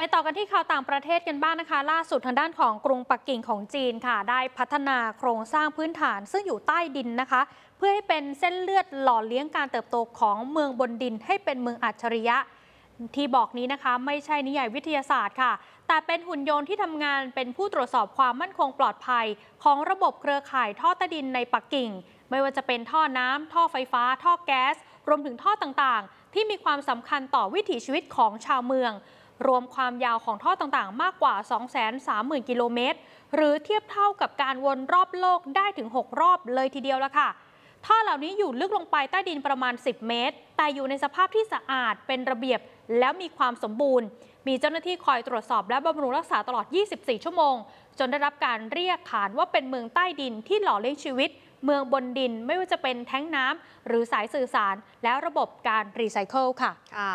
ไปต่อกันที่ข่าวต่างประเทศกันบ้างนะคะ ล่าสุดทางด้านของกรุงปักกิ่งของจีนค่ะ ได้พัฒนาโครงสร้างพื้นฐานซึ่งอยู่ใต้ดินนะคะ เพื่อให้เป็นเส้นเลือดหล่อเลี้ยงการเติบโตของเมืองบนดิน ให้เป็นเมืองอัจฉริยะ ที่บอกนี้นะคะ ไม่ใช่นิยายวิทยาศาสตร์ค่ะ แต่เป็นหุ่นยนต์ที่ทำงานเป็นผู้ตรวจสอบความมั่นคงปลอดภัย ของระบบเครือข่ายท่อใต้ดินในปักกิ่ง ไม่ว่าจะเป็นท่อน้ำท่อไฟฟ้า ท่อแก๊ส รวมถึงท่อต่างๆ ที่มีความสำคัญต่อวิถีชีวิตของชาวเมือง รวมความยาวของท่อต่างๆ มากกว่า 230,000 กิโลเมตร หรือเทียบเท่ากับการวนรอบโลกได้ถึง 6 รอบเลยทีเดียวละค่ะ ท่อเหล่านี้อยู่ลึกลงไปใต้ดินประมาณ 10 เมตร แต่อยู่ในสภาพที่สะอาดเป็นระเบียบแล้วมีความสมบูรณ์ มีเจ้าหน้าที่คอยตรวจสอบและบำรุงรักษาตลอด 24 ชั่วโมง จนได้รับการเรียกขานว่าเป็นเมืองใต้ดินที่หล่อเลี้ยงชีวิต เมืองบนดินไม่ว่าจะเป็นแท้งน้ำหรือสายสื่อสาร และระบบการรีไซเคิลค่ะค่ะ